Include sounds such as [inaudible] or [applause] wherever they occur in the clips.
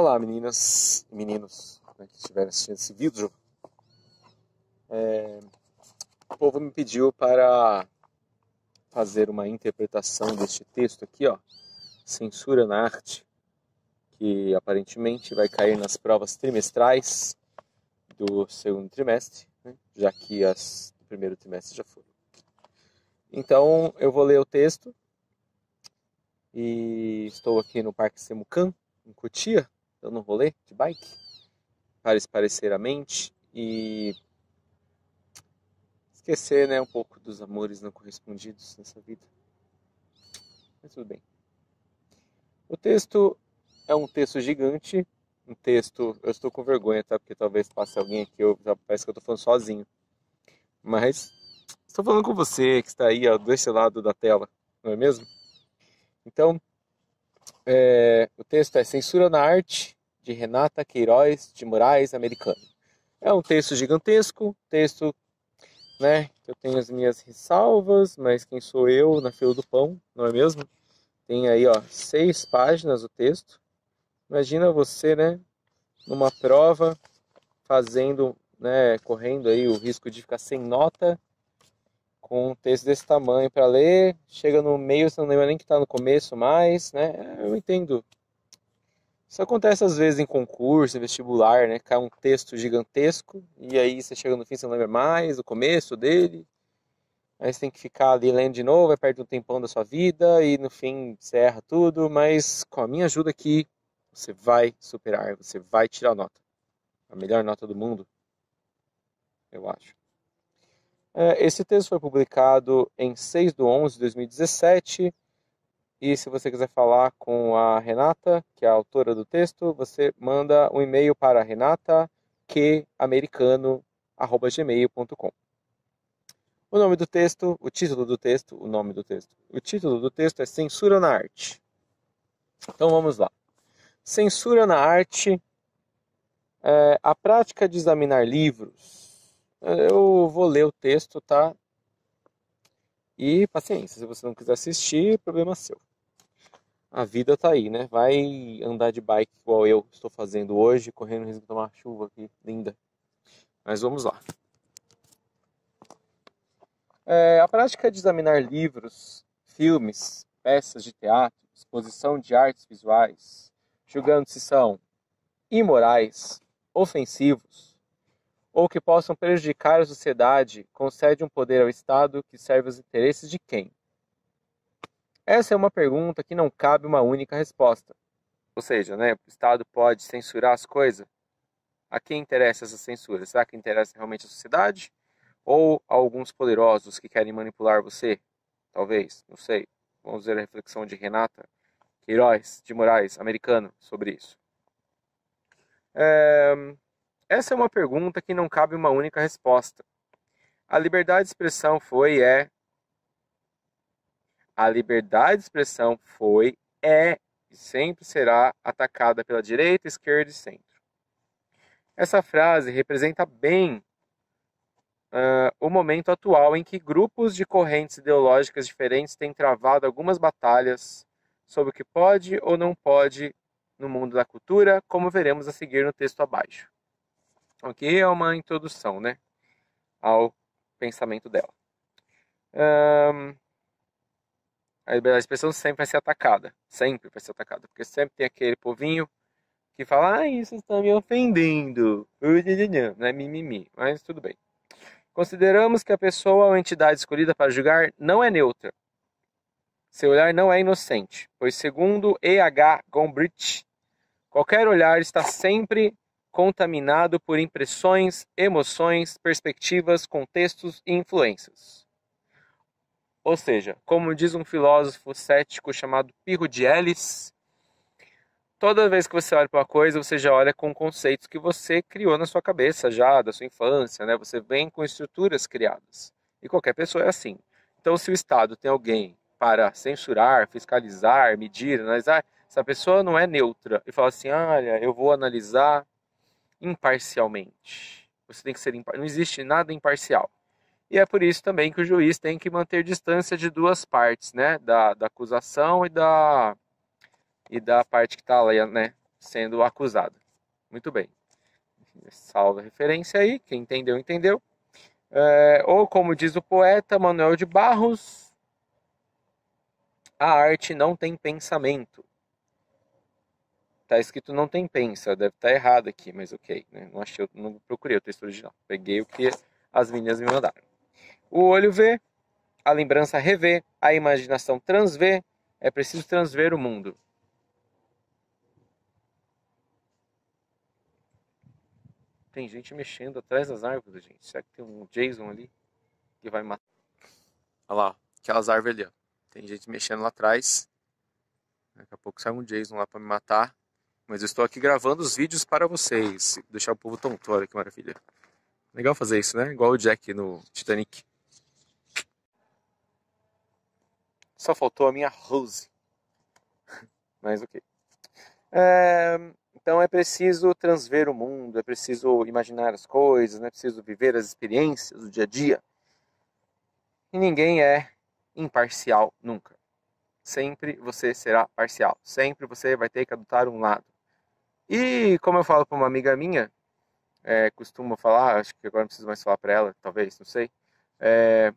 Olá, meninas e meninos né, que estiverem assistindo esse vídeo. É, o povo me pediu para fazer uma interpretação deste texto aqui, ó, Censura na Arte, que aparentemente vai cair nas provas trimestrais do segundo trimestre, né, já que as do primeiro trimestre já foram. Então, eu vou ler o texto e estou aqui no Parque Semucan, em Cotia, dando um rolê de bike, para esparecer a mente e esquecer né, um pouco dos amores não correspondidos nessa vida. Mas tudo bem. O texto é um texto gigante, um texto. Eu estou com vergonha, tá? Porque talvez passe alguém aqui, eu, parece que eu estou falando sozinho. Mas estou falando com você que está aí ó, desse lado da tela, não é mesmo? Então, é, o texto é Censura na Arte, de Renata Queiroz de Moraes, americano. É um texto gigantesco, texto, né, eu tenho as minhas ressalvas, mas quem sou eu na fila do pão, não é mesmo? Tem aí, ó, seis páginas o texto. Imagina você, né, numa prova, fazendo, né, correndo aí o risco de ficar sem nota, com um texto desse tamanho para ler, chega no meio, você não lembra nem que está no começo mais, né? Eu entendo. Isso acontece às vezes em concurso, em vestibular, né? Cai um texto gigantesco e aí você chega no fim, você não lembra mais o começo dele. Aí você tem que ficar ali lendo de novo, vai perto um tempão da sua vida e no fim você erra tudo, mas com a minha ajuda aqui, você vai superar, você vai tirar nota. A melhor nota do mundo, eu acho. É, esse texto foi publicado em 6 de 11 de 2017. E se você quiser falar com a Renata, que é a autora do texto, você manda um e-mail para renataqueamericano.gmail.com O nome do texto, o título do texto, o nome do texto. O título do texto é Censura na Arte. Então vamos lá. Censura na Arte é a prática de examinar livros eu vou ler o texto, tá? E paciência, se você não quiser assistir, problema seu. A vida tá aí, né? Vai andar de bike igual eu estou fazendo hoje, correndo risco de tomar chuva aqui, linda. Mas vamos lá. É, a prática de examinar livros, filmes, peças de teatro, exposição de artes visuais, julgando se são imorais, ofensivos, ou que possam prejudicar a sociedade concede um poder ao Estado que serve aos interesses de quem? Essa é uma pergunta que não cabe uma única resposta. Ou seja, né, o Estado pode censurar as coisas? A quem interessa essa censura? Será que interessa realmente a sociedade? Ou a alguns poderosos que querem manipular você? Talvez, não sei. Vamos ver a reflexão de Renata Queiroz de Moraes, americano, sobre isso. É, essa é uma pergunta que não cabe uma única resposta. A liberdade de expressão foi é. A liberdade de expressão foi, é e sempre será atacada pela direita, esquerda e centro. Essa frase representa bem uh, o momento atual em que grupos de correntes ideológicas diferentes têm travado algumas batalhas sobre o que pode ou não pode no mundo da cultura, como veremos a seguir no texto abaixo. Aqui é uma introdução, né, ao pensamento dela. Um, a liberdade de expressão sempre vai ser atacada, sempre vai ser atacada, porque sempre tem aquele povinho que fala, ah, isso está me ofendendo, não é mimimi, mas tudo bem. Consideramos que a pessoa ou entidade escolhida para julgar não é neutra. Seu olhar não é inocente, pois segundo E. H. Gombrich, qualquer olhar está sempre contaminado por impressões, emoções, perspectivas, contextos e influências. Ou seja, como diz um filósofo cético chamado Pirro de Ellis, toda vez que você olha para uma coisa, você já olha com conceitos que você criou na sua cabeça já, da sua infância, né? Você vem com estruturas criadas. E qualquer pessoa é assim. Então, se o Estado tem alguém para censurar, fiscalizar, medir, analisar, essa pessoa não é neutra e fala assim: olha, eu vou analisar imparcialmente. Você tem que ser impar... não existe nada imparcial. E é por isso também que o juiz tem que manter distância de duas partes, né, da, da acusação e da e da parte que está lá, né, sendo acusada. Muito bem. Salva a referência aí, quem entendeu, entendeu. É, ou como diz o poeta Manuel de Barros, a arte não tem pensamento. Tá escrito não tem pensa, deve estar tá errado aqui, mas ok. Né? Não achei, não procurei o texto original. Peguei o que as meninas me mandaram. O olho vê, a lembrança revê, a imaginação transvê, é preciso transver o mundo. Tem gente mexendo atrás das árvores, gente. Será que tem um Jason ali que vai matar? Olha lá, aquelas árvores ali, ó. Tem gente mexendo lá atrás. Daqui a pouco sai um Jason lá para me matar. Mas eu estou aqui gravando os vídeos para vocês. Deixar o povo tonto, olha que maravilha. Legal fazer isso, né? Igual o Jack no Titanic. Só faltou a minha Rose. [laughs] Mas ok. É, então é preciso transver o mundo, é preciso imaginar as coisas, é preciso viver as experiências do dia a dia. E ninguém é imparcial nunca. Sempre você será parcial. Sempre você vai ter que adotar um lado. E como eu falo para uma amiga minha, é, costumo falar, acho que agora não preciso mais falar para ela, talvez, não sei. É,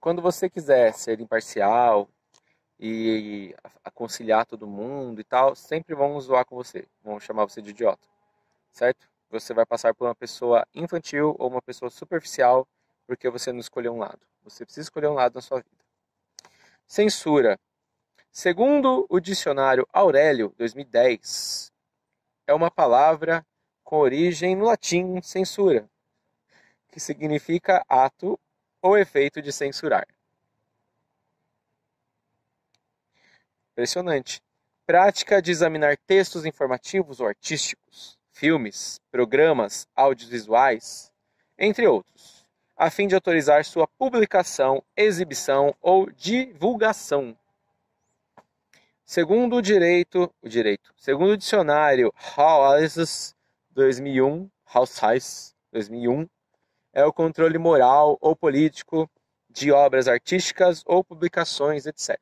quando você quiser ser imparcial e aconselhar todo mundo e tal, sempre vão zoar com você, vão chamar você de idiota, certo? Você vai passar por uma pessoa infantil ou uma pessoa superficial porque você não escolheu um lado. Você precisa escolher um lado na sua vida. Censura. Segundo o dicionário Aurélio 2010, é uma palavra com origem no latim censura, que significa ato ou efeito de censurar. Impressionante. Prática de examinar textos informativos ou artísticos, filmes, programas audiovisuais, entre outros, a fim de autorizar sua publicação, exibição ou divulgação. Segundo o direito, o direito, segundo o dicionário Houses 2001, House 2001, é o controle moral ou político de obras artísticas ou publicações, etc.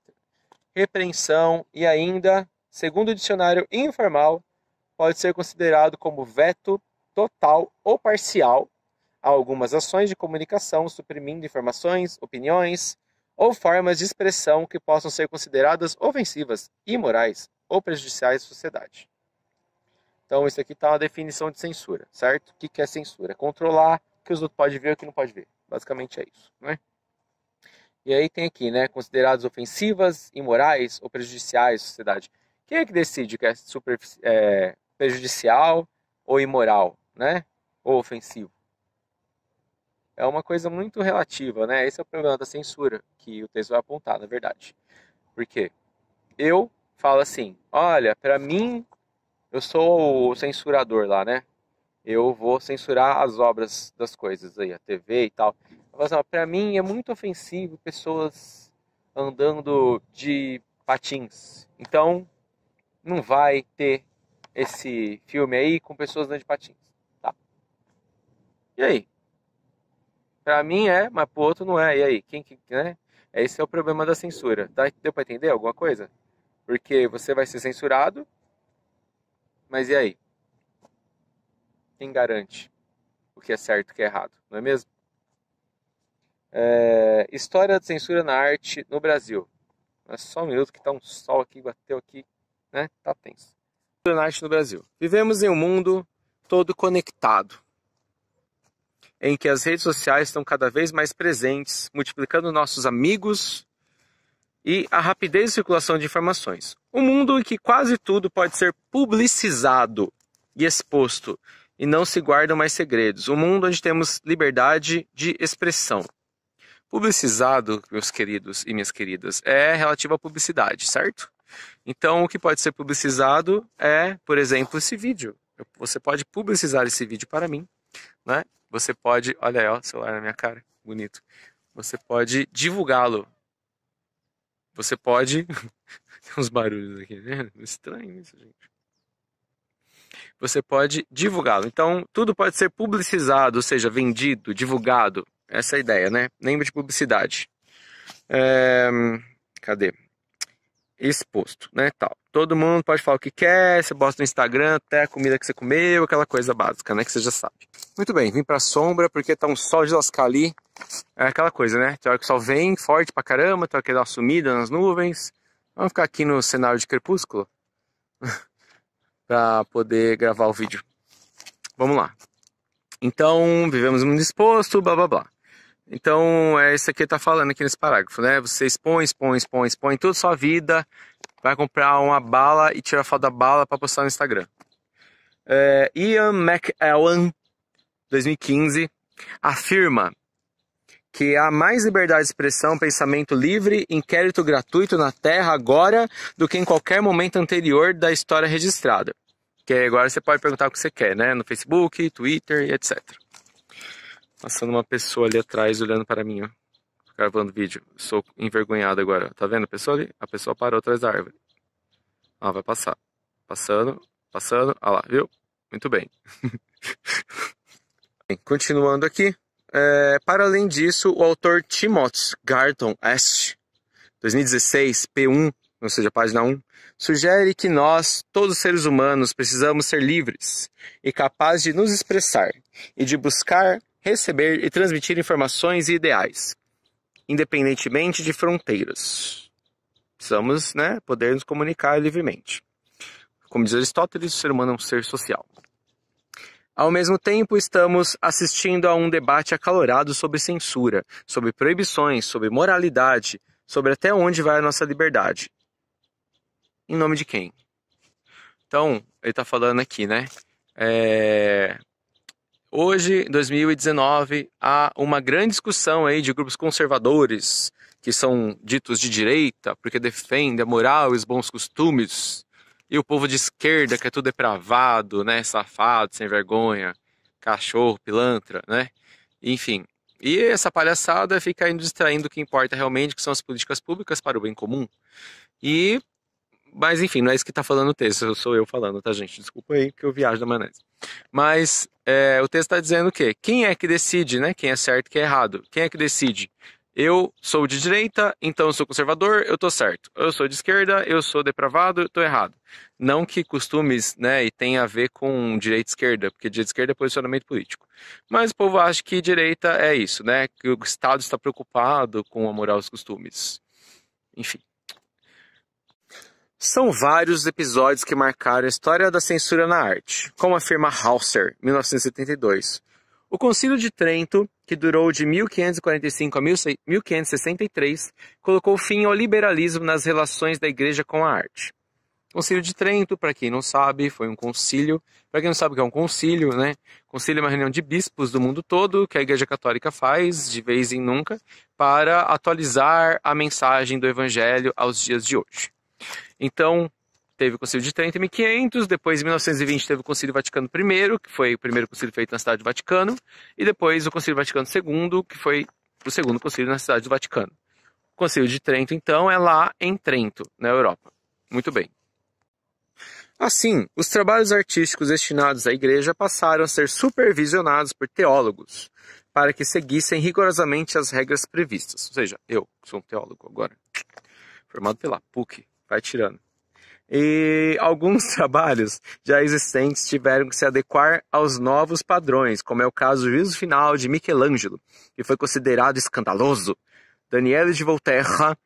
Repreensão e ainda, segundo o dicionário informal, pode ser considerado como veto total ou parcial a algumas ações de comunicação suprimindo informações, opiniões ou formas de expressão que possam ser consideradas ofensivas, imorais ou prejudiciais à sociedade. Então, isso aqui está uma definição de censura, certo? O que é censura? Controlar o que os outros podem ver e o que não pode ver. Basicamente é isso, né? E aí tem aqui, né? Consideradas ofensivas, imorais ou prejudiciais à sociedade. Quem é que decide que é, super, é prejudicial ou imoral, né? Ou ofensivo? É uma coisa muito relativa, né? Esse é o problema da censura que o texto vai apontar, na verdade. Porque eu falo assim, olha, para mim eu sou o censurador lá, né? Eu vou censurar as obras das coisas aí, a TV e tal. Mas, assim, para mim é muito ofensivo pessoas andando de patins. Então, não vai ter esse filme aí com pessoas andando de patins, tá? E aí? Para mim é, mas pro outro não é. E aí? Quem que, né? Esse é o problema da censura. Tá? Deu para entender alguma coisa? Porque você vai ser censurado mas e aí? Quem garante o que é certo e o que é errado, não é mesmo? É, história de censura na arte no Brasil. É só um minuto que tá um sol aqui, bateu aqui, né? Tá tenso. Censura na arte no Brasil. Vivemos em um mundo todo conectado, em que as redes sociais estão cada vez mais presentes, multiplicando nossos amigos e a rapidez de circulação de informações. Um mundo em que quase tudo pode ser publicizado e exposto e não se guardam mais segredos. Um mundo onde temos liberdade de expressão. Publicizado, meus queridos e minhas queridas, é relativo à publicidade, certo? Então, o que pode ser publicizado é, por exemplo, esse vídeo. Você pode publicizar esse vídeo para mim, né? Você pode, olha aí, ó, o celular na minha cara, bonito. Você pode divulgá-lo. Você pode Tem [laughs] uns barulhos aqui, né? Estranho isso, gente. Você pode divulgá-lo. Então, tudo pode ser publicizado, ou seja, vendido, divulgado. Essa é a ideia, né? Lembra de publicidade. É... Cadê? Exposto, né, tal. Todo mundo pode falar o que quer, você posta no Instagram, até a comida que você comeu, aquela coisa básica, né, que você já sabe. Muito bem, vim pra sombra porque tá um sol de lascar ali. É aquela coisa, né, tem hora que o sol vem forte pra caramba, tem hora que dá uma sumida nas nuvens. Vamos ficar aqui no cenário de crepúsculo [laughs] para poder gravar o vídeo. Vamos lá. Então, vivemos muito exposto, blá blá blá. Então, é isso aqui tá falando aqui nesse parágrafo, né? Você expõe, expõe, expõe, expõe toda a sua vida, vai comprar uma bala e tirar foto da bala para postar no Instagram. É, Ian McEwan, 2015, afirma que há mais liberdade de expressão, pensamento livre, inquérito gratuito na Terra agora do que em qualquer momento anterior da história registrada. Que agora você pode perguntar o que você quer, né? No Facebook, Twitter e etc. Passando uma pessoa ali atrás olhando para mim, ó. Gravando vídeo. Sou envergonhado agora. Tá vendo a pessoa ali? A pessoa parou atrás da árvore. Ó, vai passar. Passando, passando. Olha lá, viu? Muito [laughs] bem. Continuando aqui. É, para além disso, o autor Timothy Garton Est, 2016, P1, ou seja, página 1, sugere que nós, todos os seres humanos, precisamos ser livres e capazes de nos expressar e de buscar, receber e transmitir informações e ideais, independentemente de fronteiras. Precisamos né, poder nos comunicar livremente. Como diz Aristóteles, o ser humano é um ser social. Ao mesmo tempo, estamos assistindo a um debate acalorado sobre censura, sobre proibições, sobre moralidade, sobre até onde vai a nossa liberdade em nome de quem? Então, ele está falando aqui, né? É... Hoje, 2019, há uma grande discussão aí de grupos conservadores que são ditos de direita porque defendem a moral e os bons costumes, e o povo de esquerda que é tudo depravado, né, safado, sem vergonha, cachorro, pilantra, né? Enfim, e essa palhaçada fica indo distraindo o que importa realmente, que são as políticas públicas para o bem comum. E mas enfim, não é isso que está falando o texto, sou eu falando, tá, gente? Desculpa aí que eu viajo da maionese. Mas é, o texto está dizendo o quê? Quem é que decide, né? Quem é certo e quem é errado? Quem é que decide? Eu sou de direita, então eu sou conservador, eu tô certo. Eu sou de esquerda, eu sou depravado, eu tô errado. Não que costumes, né, e tenha a ver com direita e esquerda, porque direita e esquerda é posicionamento político. Mas o povo acha que direita é isso, né? Que o Estado está preocupado com a moral e os costumes. Enfim. São vários episódios que marcaram a história da censura na arte, como afirma Hauser, 1972. O Concílio de Trento, que durou de 1545 a 1563, colocou fim ao liberalismo nas relações da Igreja com a arte. O Concílio de Trento, para quem não sabe, foi um concílio. Para quem não sabe o que é um concílio, né? Concílio é uma reunião de bispos do mundo todo que a Igreja Católica faz de vez em nunca para atualizar a mensagem do Evangelho aos dias de hoje. Então, teve o Concílio de Trento em 1500, depois em 1920 teve o Concílio Vaticano I, que foi o primeiro concílio feito na cidade do Vaticano, e depois o Concílio Vaticano II, que foi o segundo concílio na cidade do Vaticano. O Concílio de Trento, então, é lá em Trento, na Europa. Muito bem. Assim, os trabalhos artísticos destinados à igreja passaram a ser supervisionados por teólogos, para que seguissem rigorosamente as regras previstas. Ou seja, eu sou um teólogo agora, formado pela PUC, vai tirando. E alguns [laughs] trabalhos já existentes tiveram que se adequar aos novos padrões, como é o caso do juízo final de Michelangelo, que foi considerado escandaloso. Daniele de Volterra,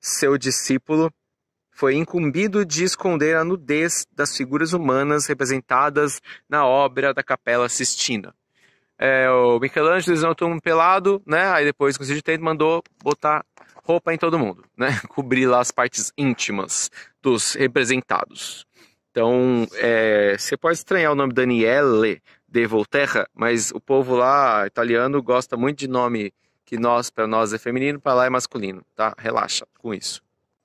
seu discípulo, foi incumbido de esconder a nudez das figuras humanas representadas na obra da Capela Sistina. É, o Michelangelo desenhou um pelado, né? Aí depois o de Trento mandou botar roupa em todo mundo, né? [laughs] Cobrir lá as partes íntimas dos representados. Então, é, você pode estranhar o nome Daniele de Volterra, mas o povo lá italiano gosta muito de nome que nós, para nós é feminino, para lá é masculino, tá? Relaxa com isso.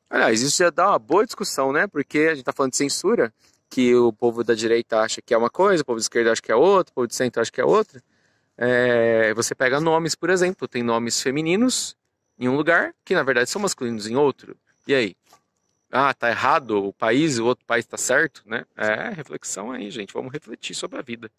Aliás, isso já dá uma boa discussão, né? Porque a gente tá falando de censura, que o povo da direita acha que é uma coisa, o povo da esquerda acha que é outra, o povo do centro acha que é outra. É, você pega nomes, por exemplo, tem nomes femininos em um lugar que na verdade são masculinos em outro. E aí? Ah, tá errado o país, o outro país tá certo, né? É, reflexão aí, gente. Vamos refletir sobre a vida.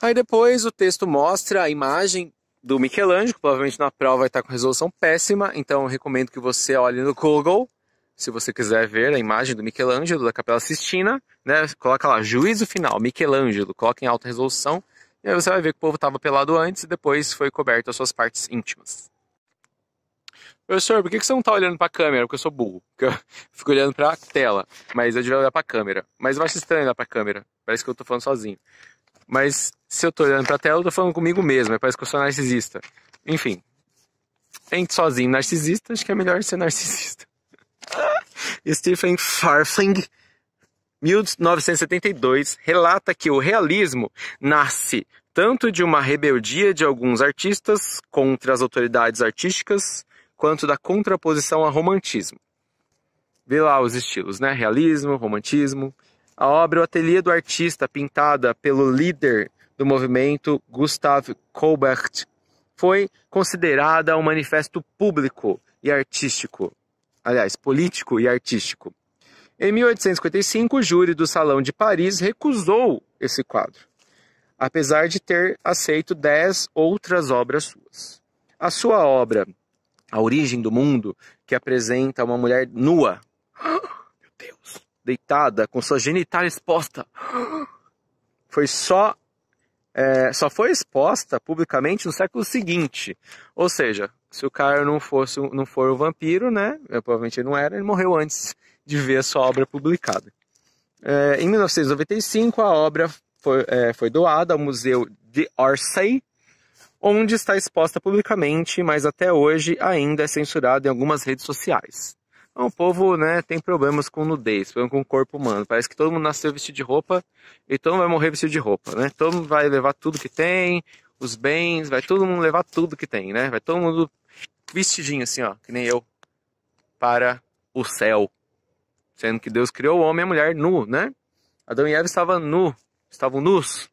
Aí depois o texto mostra a imagem do Michelangelo, que provavelmente na prova vai estar com resolução péssima, então eu recomendo que você olhe no Google se você quiser ver a imagem do Michelangelo da Capela Sistina, né, coloca lá, juízo final, Michelangelo, coloca em alta resolução, e aí você vai ver que o povo estava pelado antes e depois foi coberto as suas partes íntimas. Professor, por que você não está olhando para a câmera? Porque eu sou burro. Porque eu [laughs] fico olhando para a tela, mas eu devia olhar para a câmera. Mas eu acho estranho olhar para a câmera. Parece que eu estou falando sozinho. Mas se eu estou olhando para a tela, eu estou falando comigo mesmo. Parece que eu sou narcisista. Enfim, entre sozinho narcisista, acho que é melhor ser [laughs] narcisista. Stephen Farthing, 1972, relata que o realismo nasce tanto de uma rebeldia de alguns artistas contra as autoridades artísticas, quanto da contraposição ao romantismo. Vê lá os estilos, né? Realismo, romantismo. A obra O Ateliê do Artista, pintada pelo líder do movimento Gustav Colbert, foi considerada um manifesto público e artístico, aliás, político e artístico. Em 1855, o júri do Salão de Paris recusou esse quadro, apesar de ter aceito dez outras obras suas. A sua obra, A Origem do Mundo, que apresenta uma mulher nua, meu Deus, deitada, com sua genital exposta, foi só é, só foi exposta publicamente no século seguinte. Ou seja, se o cara não fosse não for o vampiro, né? Provavelmente ele não era, ele morreu antes de ver a sua obra publicada. É, em 1995, a obra foi, é, foi doada ao Museu de Orsay, onde está exposta publicamente, mas até hoje ainda é censurada em algumas redes sociais. Então, o povo né, tem problemas com nudez, problemas com o corpo humano. Parece que todo mundo nasceu vestido de roupa e todo mundo vai morrer vestido de roupa, né? Todo mundo vai levar tudo que tem, os bens, vai todo mundo levar tudo que tem, né? Vai todo mundo vestidinho assim, ó, que nem eu, para o céu. Sendo que Deus criou o homem e a mulher nu, né? Adão e Eva estavam nu, estavam nus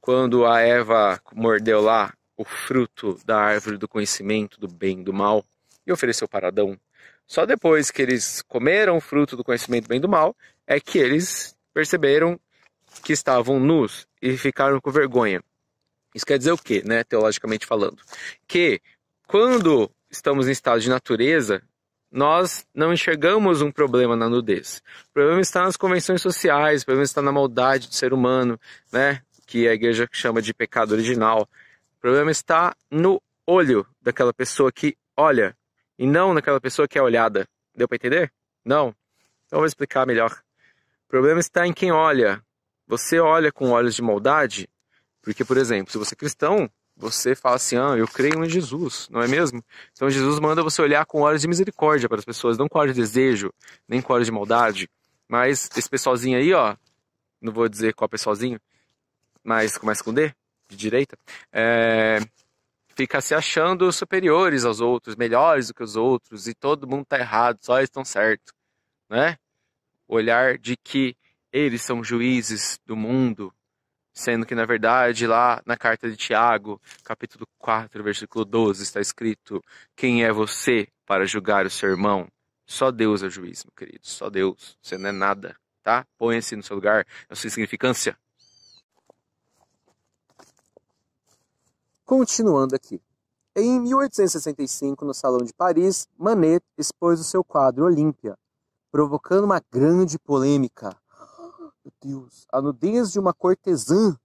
quando a Eva mordeu lá o fruto da árvore do conhecimento do bem e do mal e ofereceu para Adão. Só depois que eles comeram o fruto do conhecimento do bem e do mal é que eles perceberam que estavam nus e ficaram com vergonha. Isso quer dizer o quê, né, teologicamente falando? Que quando estamos em estado de natureza, nós não enxergamos um problema na nudez. O problema está nas convenções sociais, o problema está na maldade do ser humano, né, que a igreja chama de pecado original. Problema está no olho daquela pessoa que olha e não naquela pessoa que é olhada. Deu para entender? Não. Então eu vou explicar melhor. O problema está em quem olha. Você olha com olhos de maldade, porque, por exemplo, se você é cristão, você fala assim: ah, eu creio em Jesus, não é mesmo? Então Jesus manda você olhar com olhos de misericórdia para as pessoas, não com olhos de desejo, nem com olhos de maldade. Mas esse pessoalzinho aí, ó, não vou dizer qual pessoalzinho, mas começa com D, de direita, é, fica se achando superiores aos outros, melhores do que os outros, e todo mundo tá errado, só eles estão certos, né? O olhar de que eles são juízes do mundo, sendo que na verdade lá na carta de Tiago, capítulo 4, versículo 12, está escrito: Quem é você para julgar o seu irmão? Só Deus é juiz, meu querido, só Deus, você não é nada, tá? Ponha-se no seu lugar, na sua insignificância. Continuando aqui. Em 1865, no Salão de Paris, Manet expôs o seu quadro Olímpia, provocando uma grande polêmica. Meu Deus, a nudez de uma cortesã,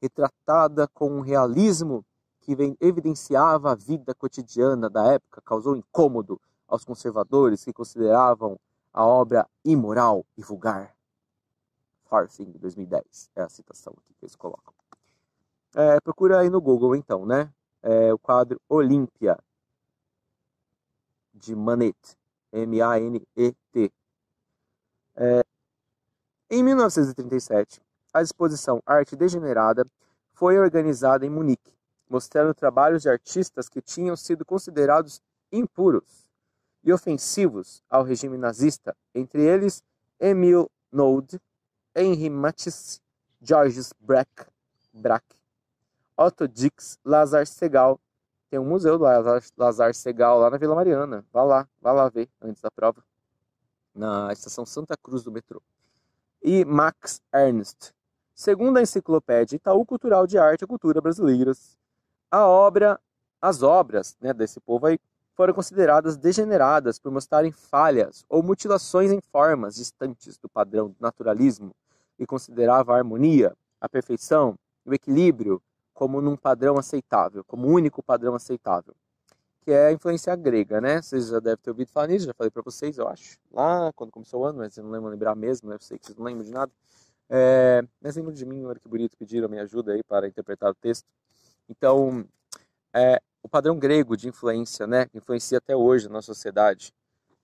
retratada com um realismo que evidenciava a vida cotidiana da época, causou incômodo aos conservadores que consideravam a obra imoral e vulgar. Farthing, 2010, é a citação que eles colocam. É, procura aí no Google então, né? É, o quadro Olímpia de Manet, M-A-N-E-T. É, em 1937, a exposição Arte Degenerada foi organizada em Munique, mostrando trabalhos de artistas que tinham sido considerados impuros e ofensivos ao regime nazista, entre eles Emil Node, Henri Matisse, Georges Braque, Braque Otto Dix, Lazar Segal. Tem um museu do Lazar, Segal lá na Vila Mariana. Vá lá, vá lá ver antes da prova. Na estação Santa Cruz do metrô. E Max Ernst. Segundo a enciclopédia Itaú Cultural de Arte e Cultura Brasileiras, a obra, as obras né, desse povo aí foram consideradas degeneradas por mostrarem falhas ou mutilações em formas distantes do padrão do naturalismo e considerava a harmonia, a perfeição o equilíbrio como num padrão aceitável, como único padrão aceitável, que é a influência grega, né? Vocês já devem ter ouvido falar nisso, já falei para vocês, eu acho, lá quando começou o ano, mas eu não lembro lembrar mesmo, né? eu sei que vocês não lembram de nada. É, mas lembro de mim, olha que bonito, pediram minha ajuda aí para interpretar o texto. Então, é, o padrão grego de influência, né, que influencia até hoje na nossa sociedade,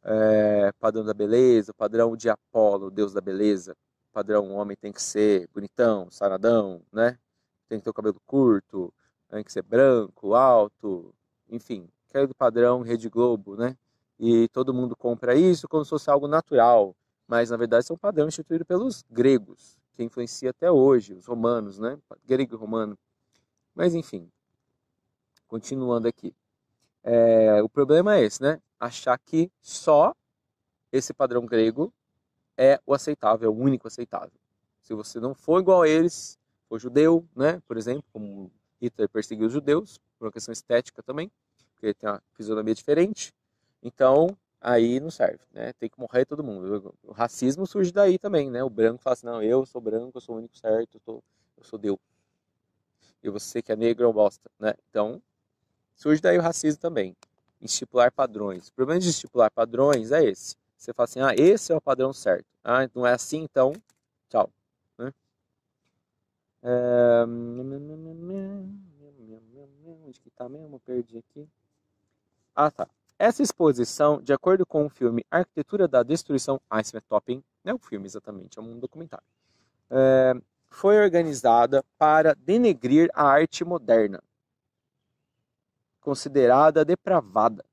é, padrão da beleza, padrão de Apolo, deus da beleza, padrão homem tem que ser bonitão, saradão, né, tem que ter o cabelo curto, tem que ser branco, alto, enfim, aquele padrão Rede Globo, né, e todo mundo compra isso como se fosse algo natural, mas na verdade isso é um padrão instituído pelos gregos, que influencia até hoje, os romanos, né, grego e romano, mas enfim, continuando aqui. É, o problema é esse, né? Achar que só esse padrão grego é o aceitável, é o único aceitável. Se você não for igual a eles, for judeu, né? Por exemplo, como Hitler perseguiu os judeus, por uma questão estética também, porque tem uma fisionomia diferente. Então, aí não serve, né? Tem que morrer todo mundo. O racismo surge daí também, né? O branco fala assim, não, eu sou branco, eu sou o único certo, eu, tô, eu sou Deus. E você que é negro é um bosta, né? Então, Surge daí o racismo também. Estipular padrões. O problema de estipular padrões é esse. Você fala assim, ah, esse é o padrão certo. Ah, não é assim, então? É... Onde que tá mesmo? Perdi aqui. Ah, tá. Essa exposição, de acordo com o filme Arquitetura da Destruição, Iceman Topping, não é um filme exatamente, é um documentário, é, foi organizada para denegrir a arte moderna considerada depravada,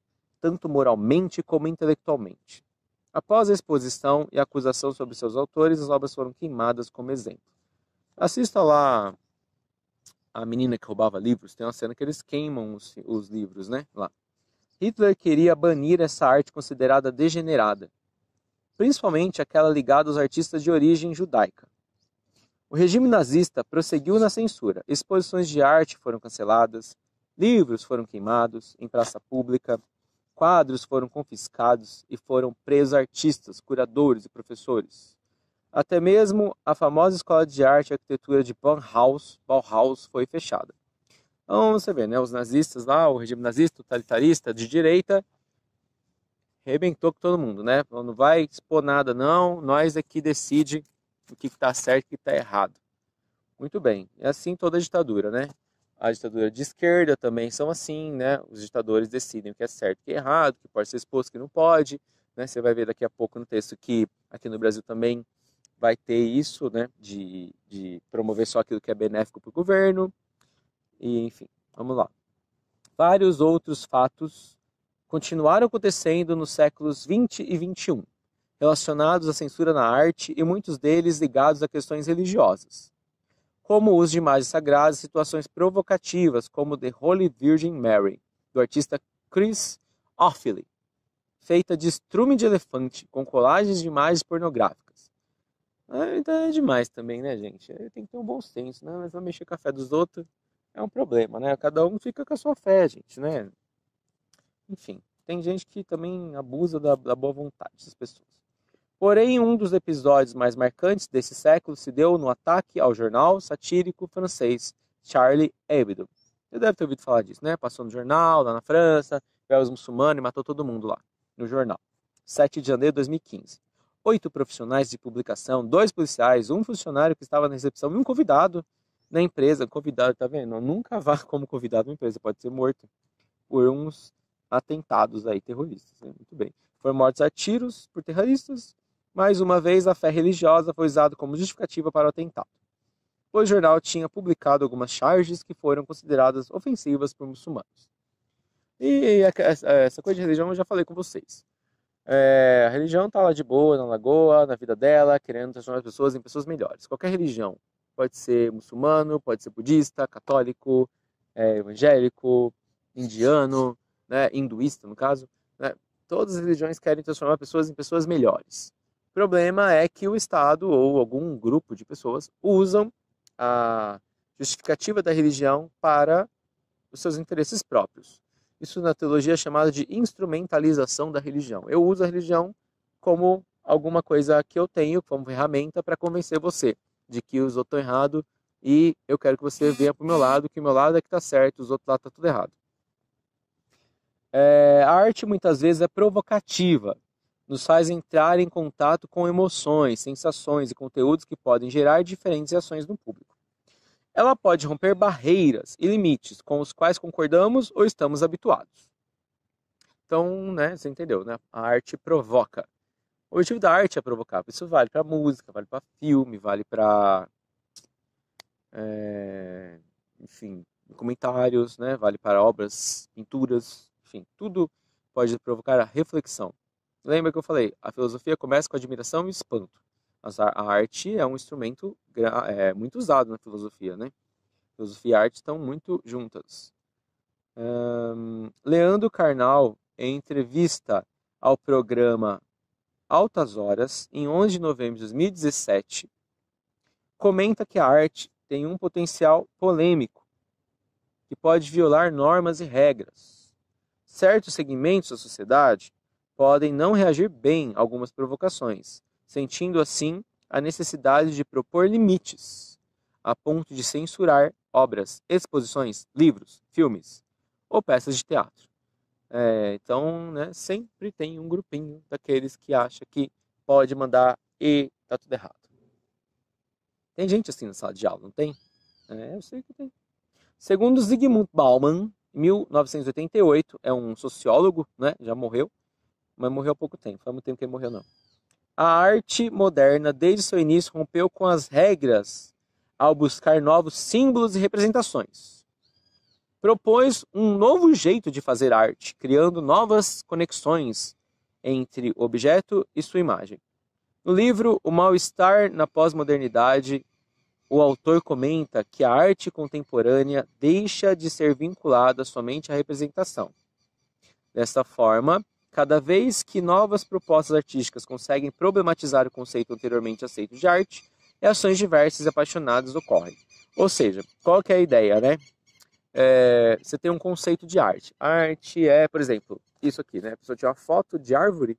tanto moralmente como intelectualmente. Após a exposição e a acusação sobre seus autores, as obras foram queimadas como exemplo. Assista lá a menina que roubava livros, tem uma cena que eles queimam os, os livros, né? Lá. Hitler queria banir essa arte considerada degenerada, principalmente aquela ligada aos artistas de origem judaica. O regime nazista prosseguiu na censura. Exposições de arte foram canceladas, Livros foram queimados em praça pública, quadros foram confiscados e foram presos artistas, curadores e professores. Até mesmo a famosa escola de arte e arquitetura de Bauhaus, Bauhaus foi fechada. Então você vê, né, os nazistas lá, o regime nazista, totalitarista, de direita, rebentou com todo mundo, né? Não vai expor nada não, nós aqui decide o que está certo e o que está errado. Muito bem, é assim toda ditadura, né? a ditadura de esquerda também são assim, né? Os ditadores decidem o que é certo e o que é errado, o que pode ser exposto, o que não pode, né? Você vai ver daqui a pouco no texto que aqui no Brasil também vai ter isso, né? De, de promover só aquilo que é benéfico para o governo. E, enfim, vamos lá. Vários outros fatos continuaram acontecendo nos séculos 20 e 21, relacionados à censura na arte e muitos deles ligados a questões religiosas como o uso de imagens sagradas e situações provocativas, como The Holy Virgin Mary, do artista Chris Offaly, feita de estrume de elefante, com colagens de imagens pornográficas. É, então é demais também, né, gente? Tem que ter um bom senso, né? Mas vai mexer com a fé dos outros é um problema, né? Cada um fica com a sua fé, gente, né? Enfim, tem gente que também abusa da, da boa vontade dessas pessoas. Porém, um dos episódios mais marcantes desse século se deu no ataque ao jornal satírico francês Charlie Hebdo. Você deve ter ouvido falar disso, né? Passou no jornal, lá na França, veio os muçulmanos e matou todo mundo lá, no jornal. 7 de janeiro de 2015. Oito profissionais de publicação, dois policiais, um funcionário que estava na recepção e um convidado na empresa. Convidado, tá vendo? Nunca vá como convidado na empresa, pode ser morto por uns atentados aí terroristas. Né? Muito bem. Foram mortos a tiros por terroristas mais uma vez, a fé religiosa foi usada como justificativa para o atentado. O jornal tinha publicado algumas charges que foram consideradas ofensivas por muçulmanos. E essa coisa de religião eu já falei com vocês. É, a religião está lá de boa, na lagoa, na vida dela, querendo transformar as pessoas em pessoas melhores. Qualquer religião. Pode ser muçulmano, pode ser budista, católico, é, evangélico, indiano, né, hinduísta no caso. Né, todas as religiões querem transformar pessoas em pessoas melhores problema é que o Estado ou algum grupo de pessoas usam a justificativa da religião para os seus interesses próprios. Isso na teologia é chamado de instrumentalização da religião. Eu uso a religião como alguma coisa que eu tenho como ferramenta para convencer você de que os outros estão errados e eu quero que você venha para o meu lado, que o meu lado é que está certo, os outros lá está tudo errado. É, a arte muitas vezes é provocativa, nos faz entrar em contato com emoções, sensações e conteúdos que podem gerar diferentes reações no público. Ela pode romper barreiras e limites com os quais concordamos ou estamos habituados. Então, né, você entendeu, né? A arte provoca. O objetivo da arte é provocar. Isso vale para música, vale para filme, vale para, é, enfim, comentários, né? Vale para obras, pinturas, enfim, tudo pode provocar a reflexão. Lembra que eu falei? A filosofia começa com admiração e espanto. A arte é um instrumento é, muito usado na filosofia, né? Filosofia e arte estão muito juntas. Um, Leandro Carnal, em entrevista ao programa Altas Horas, em 11 de novembro de 2017, comenta que a arte tem um potencial polêmico, que pode violar normas e regras. Certos segmentos da sociedade podem não reagir bem a algumas provocações, sentindo assim a necessidade de propor limites, a ponto de censurar obras, exposições, livros, filmes ou peças de teatro. É, então, né, sempre tem um grupinho daqueles que acha que pode mandar e tá tudo errado. Tem gente assim na sala de aula, não tem? É, eu sei que tem. Segundo Zygmunt Bauman, 1988, é um sociólogo, né, já morreu, mas morreu há pouco tempo, faz muito tempo que ele morreu não. A arte moderna, desde seu início, rompeu com as regras ao buscar novos símbolos e representações. Propôs um novo jeito de fazer arte, criando novas conexões entre o objeto e sua imagem. No livro O Mal-Estar na Pós-Modernidade, o autor comenta que a arte contemporânea deixa de ser vinculada somente à representação. Desta forma, Cada vez que novas propostas artísticas conseguem problematizar o conceito anteriormente aceito de arte, ações diversas e apaixonadas ocorrem. Ou seja, qual que é a ideia, né? É, você tem um conceito de arte. arte é, por exemplo, isso aqui, né? A pessoa tira uma foto de árvore,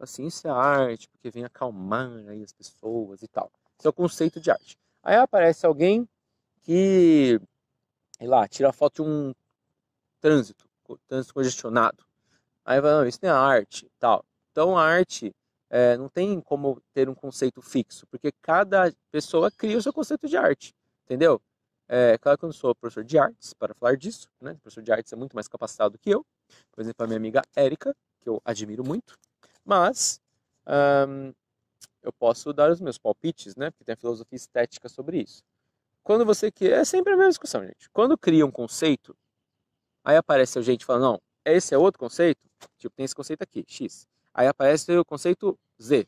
assim, isso é arte, porque vem acalmar aí as pessoas e tal. Isso é o conceito de arte. Aí aparece alguém que, sei lá, tira a foto de um trânsito, trânsito congestionado. Aí vai, não, isso não é arte, tal. Então a arte é, não tem como ter um conceito fixo, porque cada pessoa cria o seu conceito de arte, entendeu? É claro que eu não sou professor de artes para falar disso, né? O professor de artes é muito mais capacitado que eu, por exemplo, a minha amiga Érica, que eu admiro muito, mas eu posso dar os meus palpites, né? Porque tem a filosofia estética sobre isso. Quando você quer, é sempre a mesma discussão, gente. Quando cria um conceito, aí aparece a gente falando, não, esse é outro conceito, tipo, tem esse conceito aqui, X. Aí aparece o conceito Z.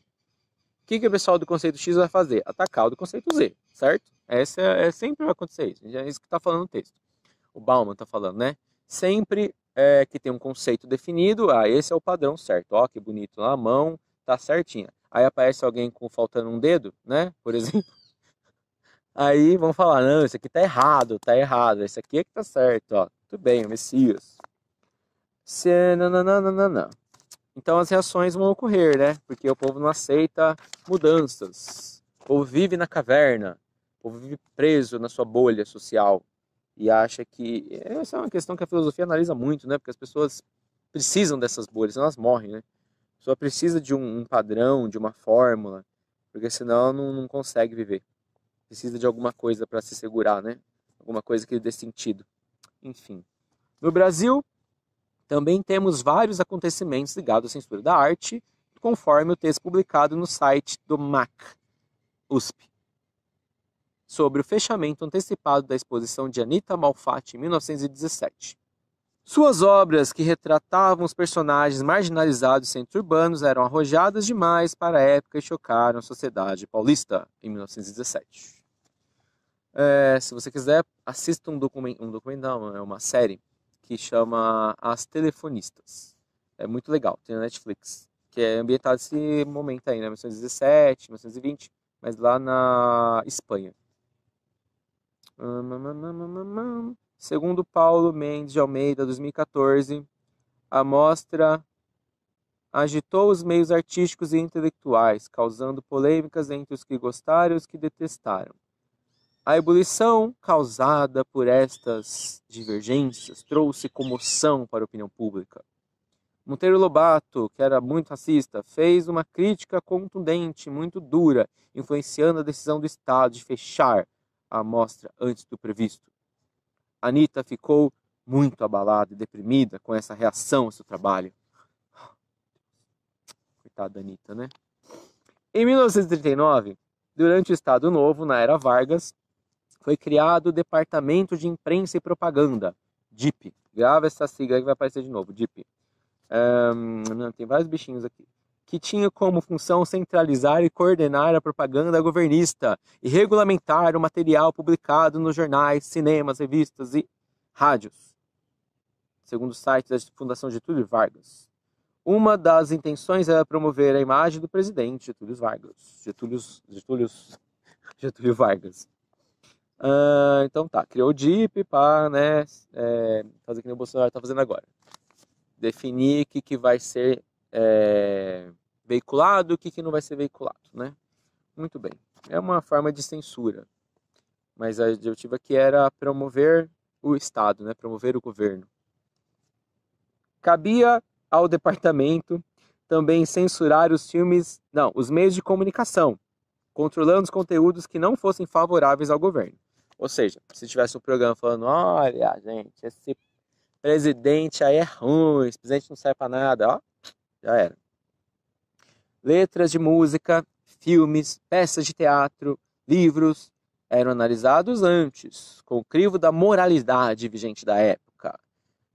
O que, que o pessoal do conceito X vai fazer? Atacar o do conceito Z, certo? Essa é, é sempre vai acontecer isso. É isso que está falando no texto. O Bauman está falando, né? Sempre é, que tem um conceito definido, ah, esse é o padrão certo. Ó, que bonito, a mão tá certinha. Aí aparece alguém com faltando um dedo, né? Por [laughs] exemplo. Aí vão falar, não, isso aqui tá errado, tá errado. Esse aqui é que tá certo, ó. Tudo bem, o Messias. Se... Nananana. Então as reações vão ocorrer, né? Porque o povo não aceita mudanças. O povo vive na caverna. O povo vive preso na sua bolha social. E acha que. Essa é uma questão que a filosofia analisa muito, né? Porque as pessoas precisam dessas bolhas, senão elas morrem, né? A pessoa precisa de um, padrão, de uma fórmula, porque senão não, não consegue viver. Precisa de alguma coisa para se segurar, né? Alguma coisa que dê sentido. Enfim. No Brasil, também temos vários acontecimentos ligados à censura da arte, conforme o texto publicado no site do MAC, USP, sobre o fechamento antecipado da exposição de Anita Malfatti em 1917. Suas obras, que retratavam os personagens marginalizados e centros urbanos, eram arrojadas demais para a época e chocaram a sociedade paulista em 1917. É, se você quiser, assista um um documento não, é uma série que chama As Telefonistas. É muito legal, tem na Netflix. Que é ambientado esse momento aí, né? 1917, 1920, mas lá na Espanha. Segundo Paulo Mendes de Almeida, 2014, a mostra agitou os meios artísticos e intelectuais, causando polêmicas entre os que gostaram e os que detestaram. A ebulição causada por estas divergências trouxe comoção para a opinião pública. Monteiro Lobato, que era muito racista, fez uma crítica contundente, muito dura, influenciando a decisão do Estado de fechar a amostra antes do previsto. Anitta ficou muito abalada e deprimida com essa reação ao seu trabalho. Coitada da Anitta, né? Em 1939, durante o Estado Novo, na era Vargas, foi criado o Departamento de Imprensa e Propaganda, DIP. Grava essa sigla que vai aparecer de novo, DIP. Um, tem vários bichinhos aqui. Que tinha como função centralizar e coordenar a propaganda governista e regulamentar o material publicado nos jornais, cinemas, revistas e rádios. Segundo o site da Fundação Getúlio Vargas. Uma das intenções era promover a imagem do presidente Getúlio Vargas. Getúlio, Getúlio, [laughs] Getúlio Vargas. Uh, então tá, criou o DIP para né, é, fazer o que o Bolsonaro está fazendo agora. Definir o que, que vai ser é, veiculado e o que, que não vai ser veiculado, né? Muito bem. É uma forma de censura. Mas a objetiva aqui era promover o Estado, né? promover o governo. Cabia ao departamento também censurar os filmes, não, os meios de comunicação, controlando os conteúdos que não fossem favoráveis ao governo. Ou seja, se tivesse um programa falando, olha, gente, esse presidente aí é ruim, esse presidente não serve para nada, ó, já era. Letras de música, filmes, peças de teatro, livros eram analisados antes, com o crivo da moralidade vigente da época.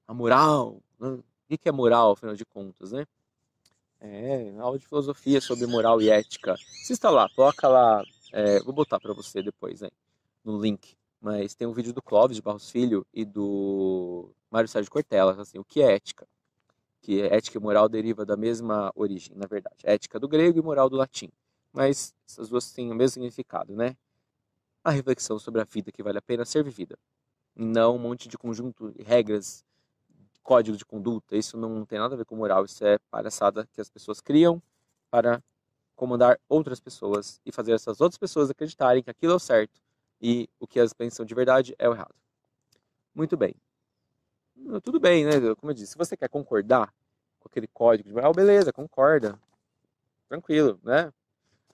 A moral, né? o que é moral, afinal de contas, né? É, aula de filosofia sobre moral e ética. Está lá, coloca lá, é, vou botar para você depois, hein? No link, mas tem um vídeo do Clóvis de Barros Filho e do Mário Sérgio Cortella, assim, o que é ética? Que ética e moral deriva da mesma origem, na verdade. Ética do grego e moral do latim. Mas essas duas têm o mesmo significado, né? A reflexão sobre a vida que vale a pena ser vivida. Não um monte de conjunto de regras, código de conduta. Isso não tem nada a ver com moral. Isso é palhaçada que as pessoas criam para comandar outras pessoas e fazer essas outras pessoas acreditarem que aquilo é o certo e o que elas pensam de verdade é o errado. Muito bem. Tudo bem, né? Como eu disse, se você quer concordar com aquele código de moral, beleza, concorda. Tranquilo, né?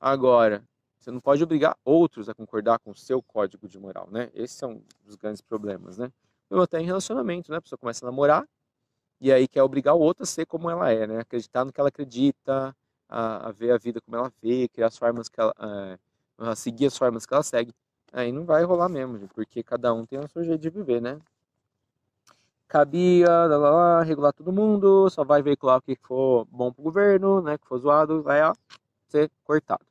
Agora, você não pode obrigar outros a concordar com o seu código de moral, né? Esse é um dos grandes problemas, né? Ou até em relacionamento, né? A pessoa começa a namorar e aí quer obrigar o outro a ser como ela é, né? Acreditar no que ela acredita, a, a ver a vida como ela vê, criar as formas que ela... É, a seguir as formas que ela segue. Aí não vai rolar mesmo, porque cada um tem o seu jeito de viver, né? Cabia lá, lá, lá, regular todo mundo, só vai veicular o que for bom pro governo, né? Que for zoado, vai ó, ser cortado.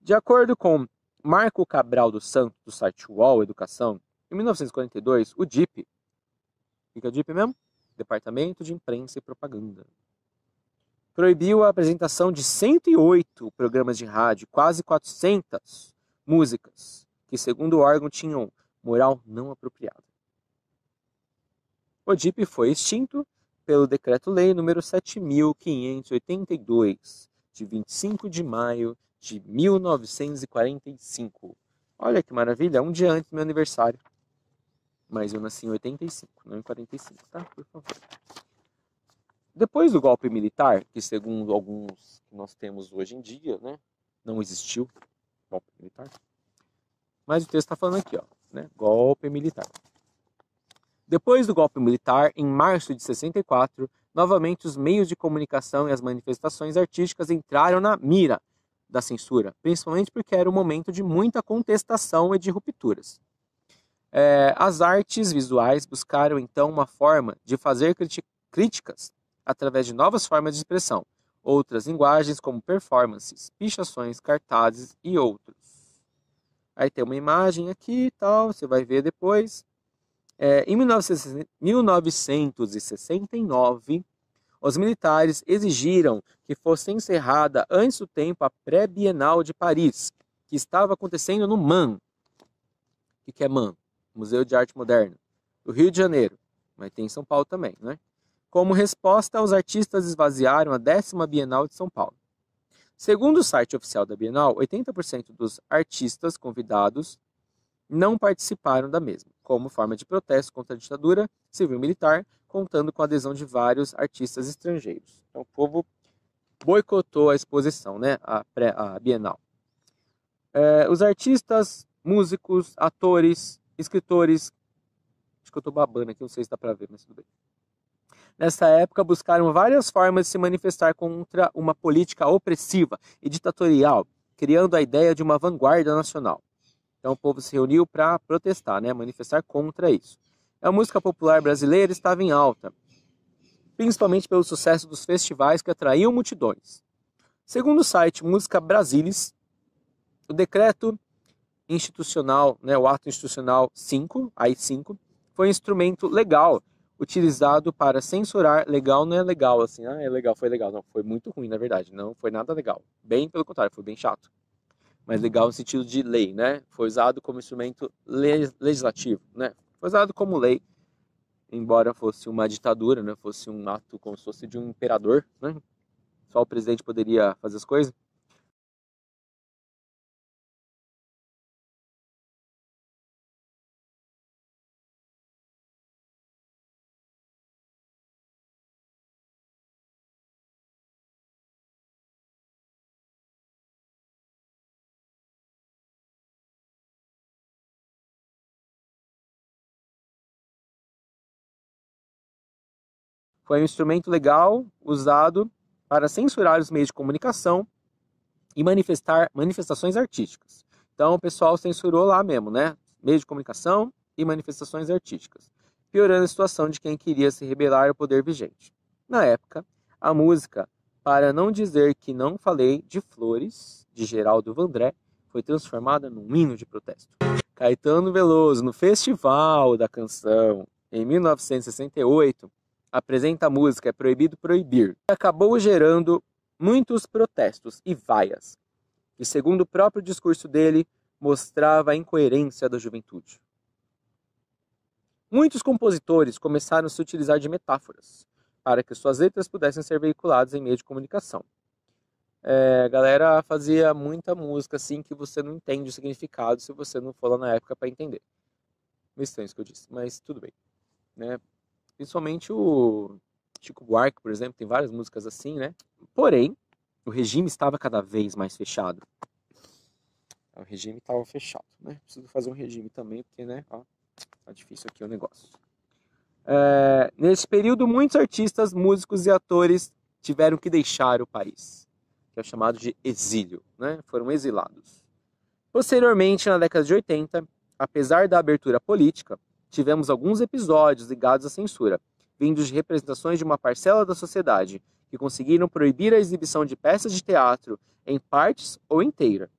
De acordo com Marco Cabral dos Santos, do site UOL Educação, em 1942, o DIP, que é o DIP mesmo? Departamento de Imprensa e Propaganda, proibiu a apresentação de 108 programas de rádio, quase 400 músicas, que, segundo o órgão, tinham moral não apropriada. O DIP foi extinto pelo Decreto-Lei número 7582, de 25 de maio de 1945. Olha que maravilha, um dia antes do meu aniversário. Mas eu nasci em 85, não em 45, tá? Por favor. Depois do golpe militar, que segundo alguns que nós temos hoje em dia, né, não existiu golpe militar, mas o texto está falando aqui, ó, né? golpe militar. Depois do golpe militar, em março de 64, novamente os meios de comunicação e as manifestações artísticas entraram na mira da censura, principalmente porque era um momento de muita contestação e de rupturas. É, as artes visuais buscaram então uma forma de fazer críticas através de novas formas de expressão, outras linguagens como performances, pichações, cartazes e outros. Aí tem uma imagem aqui e tal, você vai ver depois. É, em 1969, os militares exigiram que fosse encerrada antes do tempo a pré-bienal de Paris, que estava acontecendo no MAN. O que é MAN? Museu de Arte Moderna. do Rio de Janeiro, mas tem em São Paulo também, né? Como resposta, os artistas esvaziaram a décima Bienal de São Paulo. Segundo o site oficial da Bienal, 80% dos artistas convidados não participaram da mesma, como forma de protesto contra a ditadura civil-militar, contando com a adesão de vários artistas estrangeiros. Então, o povo boicotou a exposição, né, a, pré, a Bienal. É, os artistas, músicos, atores, escritores, acho que eu estou babando aqui, não sei se dá para ver, mas tudo bem nessa época buscaram várias formas de se manifestar contra uma política opressiva e ditatorial, criando a ideia de uma vanguarda nacional. Então o povo se reuniu para protestar, né, manifestar contra isso. A música popular brasileira estava em alta, principalmente pelo sucesso dos festivais que atraíam multidões. Segundo o site Música Brasilis, o decreto institucional, né, o ato institucional 5, AI5, foi um instrumento legal utilizado para censurar. Legal não é legal assim, ah, é legal, foi legal. Não, foi muito ruim, na verdade. Não foi nada legal. Bem pelo contrário, foi bem chato. Mas legal no sentido de lei, né? Foi usado como instrumento legislativo, né? Foi usado como lei, embora fosse uma ditadura, né? Fosse um ato como se fosse de um imperador, né? Só o presidente poderia fazer as coisas. Foi um instrumento legal usado para censurar os meios de comunicação e manifestar manifestações artísticas. Então o pessoal censurou lá mesmo, né? Meios de comunicação e manifestações artísticas, piorando a situação de quem queria se rebelar ao poder vigente. Na época, a música Para Não Dizer Que Não Falei de Flores, de Geraldo Vandré, foi transformada num hino de protesto. Caetano Veloso, no Festival da Canção, em 1968, apresenta música É Proibido Proibir, acabou gerando muitos protestos e vaias, e segundo o próprio discurso dele, mostrava a incoerência da juventude. Muitos compositores começaram a se utilizar de metáforas para que suas letras pudessem ser veiculadas em meio de comunicação. É, a galera fazia muita música assim que você não entende o significado se você não for lá na época para entender. Meio estranho isso que eu disse, mas tudo bem. Né? Principalmente o Chico Buarque, por exemplo, tem várias músicas assim, né? Porém, o regime estava cada vez mais fechado. O regime estava fechado, né? Preciso fazer um regime também, porque, né? Ó, tá difícil aqui o negócio. É, nesse período, muitos artistas, músicos e atores tiveram que deixar o país, que é chamado de exílio, né? Foram exilados. Posteriormente, na década de 80, apesar da abertura política, tivemos alguns episódios ligados à censura, vindos de representações de uma parcela da sociedade, que conseguiram proibir a exibição de peças de teatro em partes ou inteira,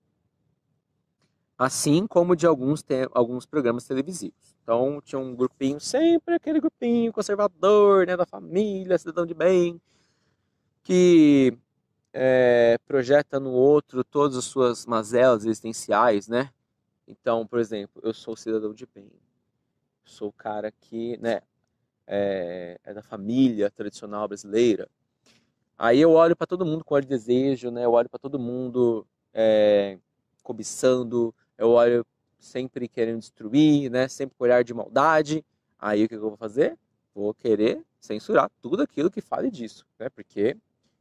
assim como de alguns, alguns programas televisivos. Então tinha um grupinho, sempre aquele grupinho conservador, né, da família, cidadão de bem, que é, projeta no outro todas as suas mazelas existenciais, né? Então, por exemplo, eu sou cidadão de bem, sou o cara que né, é, é da família tradicional brasileira. Aí eu olho para todo mundo com olho de desejo, né? Eu olho para todo mundo é, cobiçando, eu olho sempre querendo destruir, né? Sempre com olhar de maldade. Aí o que eu vou fazer? Vou querer censurar tudo aquilo que fale disso, né? Porque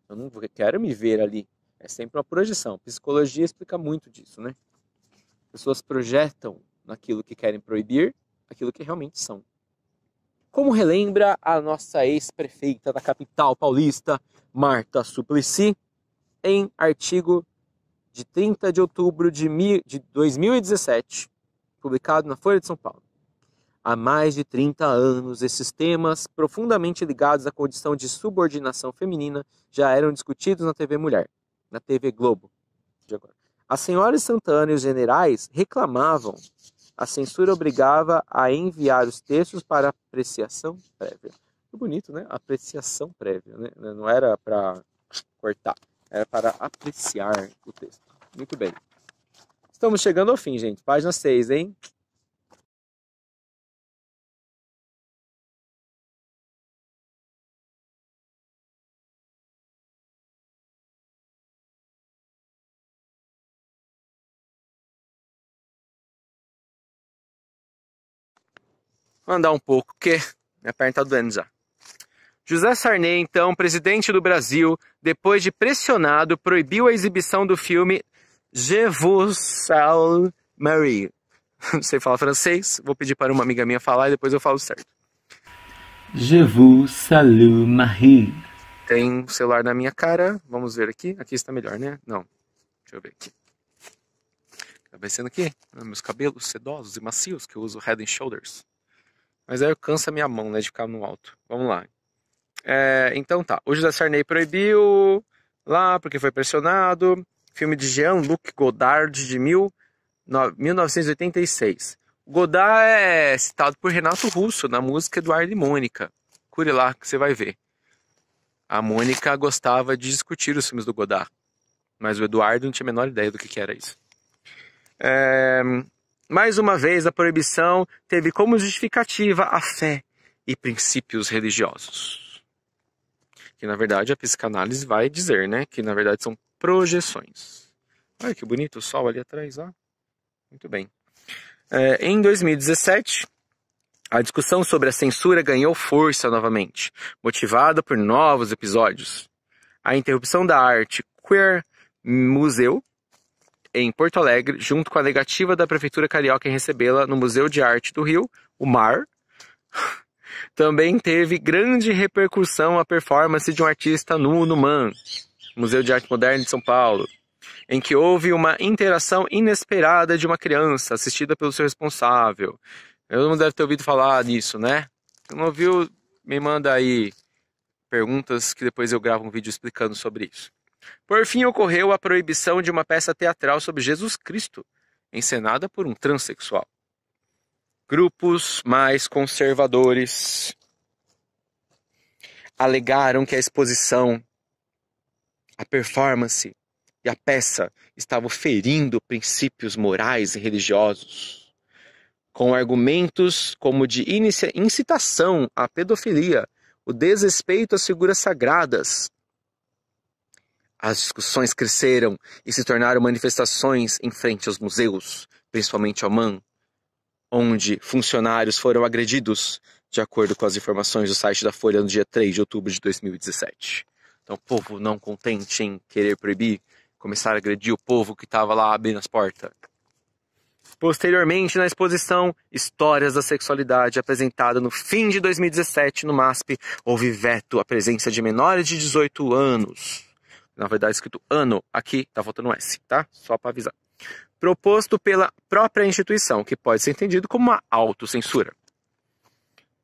eu não quero me ver ali. É sempre uma projeção. Psicologia explica muito disso, né? Pessoas projetam naquilo que querem proibir aquilo que realmente são. Como relembra a nossa ex-prefeita da capital paulista, Marta Suplicy, em artigo de 30 de outubro de 2017, publicado na Folha de São Paulo. Há mais de 30 anos, esses temas, profundamente ligados à condição de subordinação feminina, já eram discutidos na TV Mulher, na TV Globo. As senhoras Santana e os generais reclamavam a censura obrigava a enviar os textos para apreciação prévia. Que bonito, né? Apreciação prévia, né? Não era para cortar, era para apreciar o texto. Muito bem. Estamos chegando ao fim, gente. Página 6, hein? Andar um pouco, porque minha perna tá doendo já. José Sarney, então, presidente do Brasil, depois de pressionado, proibiu a exibição do filme Je vous salue Marie. Não sei falar francês, vou pedir para uma amiga minha falar e depois eu falo certo. Je vous salue Marie. Tem um celular na minha cara, vamos ver aqui. Aqui está melhor, né? Não, deixa eu ver aqui. Tá parecendo aqui? Meus cabelos sedosos e macios que eu uso Head and Shoulders. Mas aí cansa minha mão, né, de ficar no alto. Vamos lá. É, então tá, o José Sarney proibiu lá porque foi pressionado. Filme de Jean-Luc Godard de mil, no, 1986. Godard é citado por Renato Russo na música Eduardo e Mônica. Cure lá que você vai ver. A Mônica gostava de discutir os filmes do Godard, mas o Eduardo não tinha a menor ideia do que, que era isso. É, mais uma vez, a proibição teve como justificativa a fé e princípios religiosos. Que na verdade a psicanálise vai dizer, né? Que na verdade são projeções. Olha que bonito o sol ali atrás, ó. Muito bem. É, em 2017, a discussão sobre a censura ganhou força novamente, motivada por novos episódios. A interrupção da arte Queer Museu em Porto Alegre, junto com a negativa da Prefeitura Carioca em recebê-la no Museu de Arte do Rio, o MAR, [laughs] também teve grande repercussão a performance de um artista nu no MAN, Museu de Arte Moderna de São Paulo, em que houve uma interação inesperada de uma criança assistida pelo seu responsável. Eu não deve ter ouvido falar nisso, né? Se não ouviu, me manda aí perguntas que depois eu gravo um vídeo explicando sobre isso. Por fim, ocorreu a proibição de uma peça teatral sobre Jesus Cristo, encenada por um transexual. Grupos mais conservadores alegaram que a exposição, a performance e a peça estavam ferindo princípios morais e religiosos, com argumentos como de incitação à pedofilia, o desrespeito às figuras sagradas, as discussões cresceram e se tornaram manifestações em frente aos museus, principalmente ao MAN, onde funcionários foram agredidos, de acordo com as informações do site da Folha no dia 3 de outubro de 2017. Então, o povo não contente em querer proibir, começaram a agredir o povo que estava lá abrindo as portas. Posteriormente, na exposição Histórias da Sexualidade, apresentada no fim de 2017 no MASP, houve veto à presença de menores de 18 anos na verdade escrito ano, aqui tá faltando um S, tá? Só para avisar. Proposto pela própria instituição, que pode ser entendido como uma autocensura.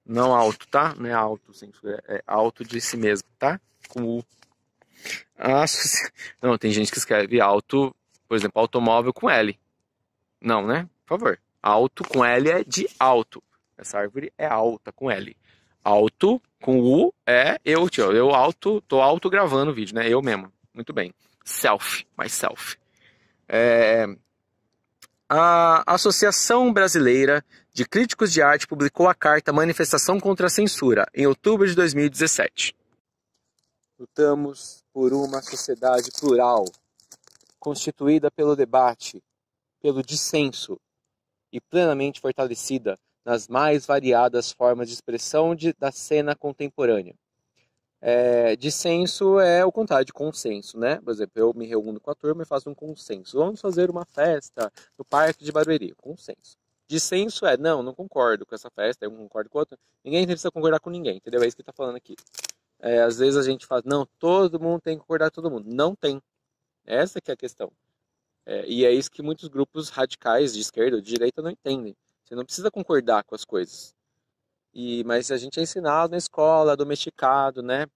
Não auto, tá? Não é autocensura, é auto de si mesmo, tá? Com o. [laughs] Não, tem gente que escreve auto, por exemplo, automóvel com L. Não, né? Por favor. Alto com L é de alto. Essa árvore é alta com L. Alto com U é eu, tio. Eu alto, tô auto gravando o vídeo, né? Eu mesmo. Muito bem. Self, myself. É... A Associação Brasileira de Críticos de Arte publicou a carta Manifestação contra a Censura em outubro de 2017. Lutamos por uma sociedade plural, constituída pelo debate, pelo dissenso e plenamente fortalecida nas mais variadas formas de expressão de, da cena contemporânea. É, dissenso é o contrário de consenso, né? Por exemplo, eu me reúno com a turma e faço um consenso. Vamos fazer uma festa no Parque de Barueri. Consenso. Dissenso é, não, não concordo com essa festa, eu não concordo com outra. Ninguém precisa concordar com ninguém, entendeu? É isso que está falando aqui. É, às vezes a gente fala, não, todo mundo tem que concordar com todo mundo. Não tem. Essa que é a questão. É, e é isso que muitos grupos radicais de esquerda ou de direita não entendem. Você não precisa concordar com as coisas. E, mas a gente é ensinado na escola, domesticado, né?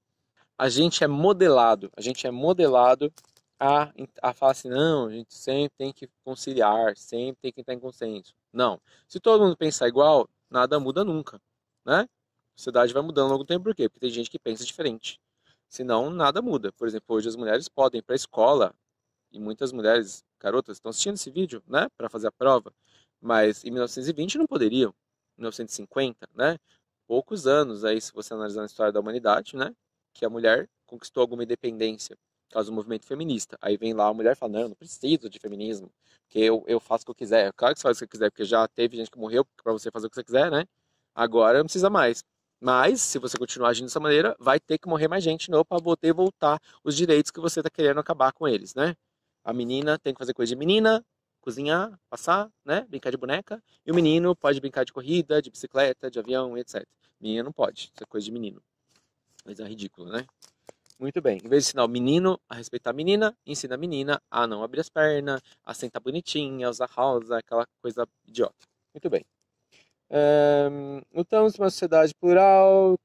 A gente é modelado, a gente é modelado a, a falar assim, não, a gente sempre tem que conciliar, sempre tem que estar em consenso. Não. Se todo mundo pensar igual, nada muda nunca, né? A sociedade vai mudando ao longo do tempo, por quê? Porque tem gente que pensa diferente. Senão, nada muda. Por exemplo, hoje as mulheres podem ir para a escola, e muitas mulheres, garotas, estão assistindo esse vídeo, né, para fazer a prova, mas em 1920 não poderiam. 1950, né? Poucos anos aí, se você analisar a história da humanidade, né? Que a mulher conquistou alguma independência causa do movimento feminista. Aí vem lá a mulher e fala, não, não preciso de feminismo, porque eu, eu faço o que eu quiser. Claro que você faz o que você quiser, porque já teve gente que morreu para você fazer o que você quiser, né? Agora não precisa mais. Mas, se você continuar agindo dessa maneira, vai ter que morrer mais gente novo para poder voltar os direitos que você está querendo acabar com eles, né? A menina tem que fazer coisa de menina, cozinhar, passar, né? Brincar de boneca. E o menino pode brincar de corrida, de bicicleta, de avião, etc. Menina não pode, isso é coisa de menino. Mas é ridículo, né? Muito bem. Em vez de ensinar o menino a respeitar a menina, ensina a menina a não abrir as pernas, a sentar bonitinha, a usar rosa, aquela coisa idiota. Muito bem. Um, estamos uma sociedade plural,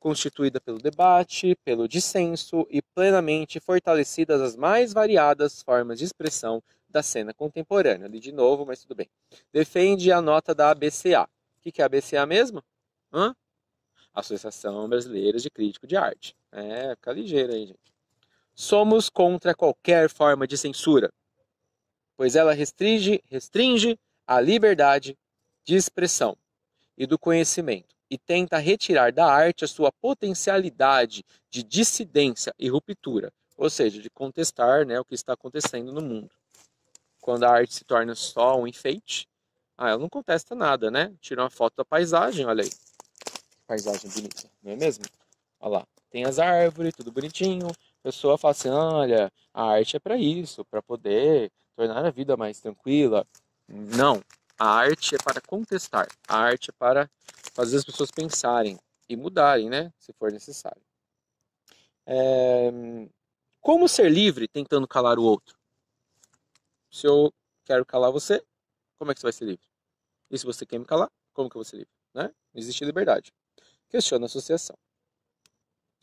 constituída pelo debate, pelo dissenso e plenamente fortalecidas as mais variadas formas de expressão da cena contemporânea. Ali de novo, mas tudo bem. Defende a nota da ABCA. O que é a ABCA mesmo? Hã? Associação Brasileira de Crítico de Arte. É, fica ligeiro aí, gente. Somos contra qualquer forma de censura, pois ela restringe, restringe a liberdade de expressão e do conhecimento e tenta retirar da arte a sua potencialidade de dissidência e ruptura, ou seja, de contestar né, o que está acontecendo no mundo. Quando a arte se torna só um enfeite, ah, ela não contesta nada, né? Tira uma foto da paisagem, olha aí. Paisagem bonita, não é mesmo? Olha lá, tem as árvores, tudo bonitinho. A pessoa fala assim: olha, a arte é para isso, para poder tornar a vida mais tranquila. Não, a arte é para contestar, a arte é para fazer as pessoas pensarem e mudarem, né? Se for necessário. É... Como ser livre tentando calar o outro? Se eu quero calar você, como é que você vai ser livre? E se você quer me calar, como que eu vou ser livre? Né? Não existe liberdade. Questiona a associação.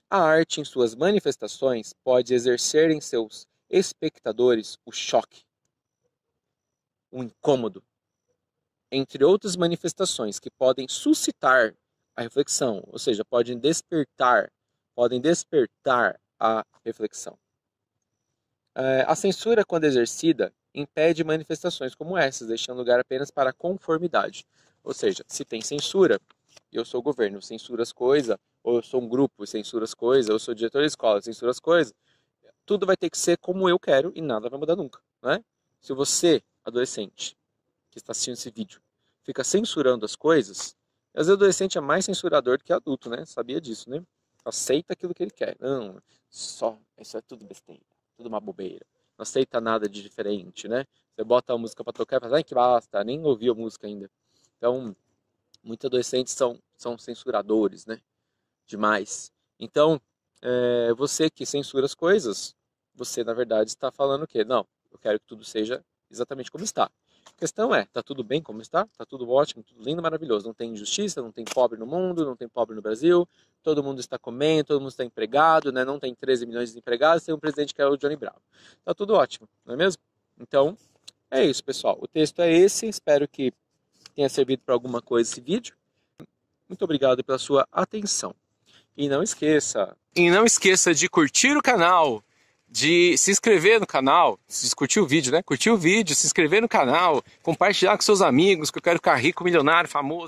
A arte, em suas manifestações, pode exercer em seus espectadores o choque, o incômodo, entre outras manifestações que podem suscitar a reflexão, ou seja, podem despertar, podem despertar a reflexão. É, a censura, quando exercida, impede manifestações como essas, deixando lugar apenas para conformidade. Ou seja, se tem censura, eu sou governo, censura as coisas, ou eu sou um grupo, censura as coisas, ou eu sou diretor da escola, censura as coisas, tudo vai ter que ser como eu quero e nada vai mudar nunca, né? Se você, adolescente, que está assistindo esse vídeo fica censurando as coisas, às vezes o adolescente é mais censurador do que adulto, né? Sabia disso, né? Aceita aquilo que ele quer. Não, só, isso é tudo besteira, tudo uma bobeira. Não aceita nada de diferente, né? Você bota a música para tocar e fala, ai que basta, nem ouviu a música ainda. Então, muitos adolescentes são, são censuradores, né? Demais. Então, é, você que censura as coisas, você na verdade está falando o quê? Não, eu quero que tudo seja exatamente como está. A questão é, tá tudo bem como está? Tá tudo ótimo, tudo lindo, maravilhoso. Não tem injustiça, não tem pobre no mundo, não tem pobre no Brasil. Todo mundo está comendo, todo mundo está empregado, né? Não tem 13 milhões de empregados, tem um presidente que é o Johnny Bravo. Tá tudo ótimo, não é mesmo? Então, é isso, pessoal. O texto é esse. Espero que tenha servido para alguma coisa esse vídeo. Muito obrigado pela sua atenção. E não esqueça, e não esqueça de curtir o canal, de se inscrever no canal, se curtir o vídeo, né? Curtir o vídeo, se inscrever no canal, compartilhar com seus amigos, que eu quero ficar rico, milionário, famoso.